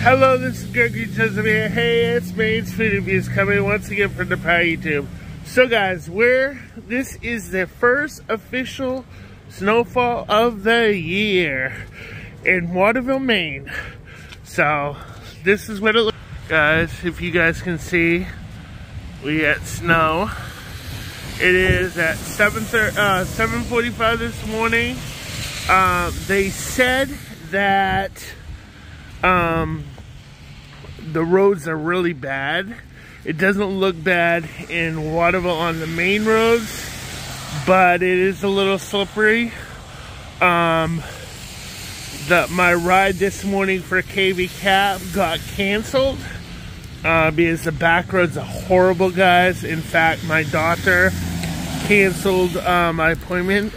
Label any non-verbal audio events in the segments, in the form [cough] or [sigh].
Hello, this is Gregory Joseph here. Hey, it's Maine's Food Reviews coming once again from the Power YouTube. So guys, we're, this is the first official snowfall of the year in Waterville, Maine. So, this is what it looks like, Guys, if you guys can see, we got snow. It is at 7 uh, 7.45 this morning. Uh, they said that um, the roads are really bad. It doesn't look bad in Waterville on the main roads, but it is a little slippery. Um, the, my ride this morning for KVCAP got canceled uh, because the back roads are horrible, guys. In fact, my daughter canceled uh, my appointment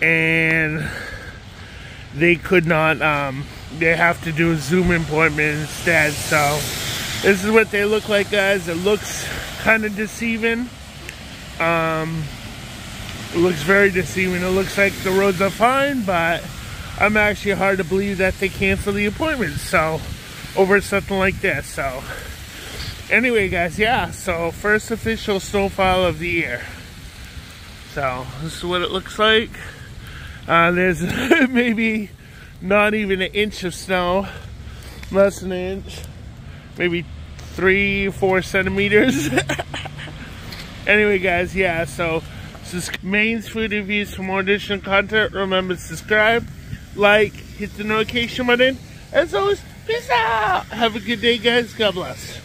and they could not um, they have to do a Zoom appointment instead. So this is what they look like, guys. It looks kind of deceiving. Um, it looks very deceiving. It looks like the roads are fine, but I'm actually hard to believe that they canceled the appointment. So over something like this. So anyway, guys, yeah. So first official snowfall of the year. So this is what it looks like. Uh, there's [laughs] maybe not even an inch of snow, less than an inch, maybe three, four centimeters. [laughs] anyway, guys, yeah, so this is Maine's Food Reviews. For more additional content, remember to subscribe, like, hit the notification button. As always, peace out. Have a good day, guys. God bless.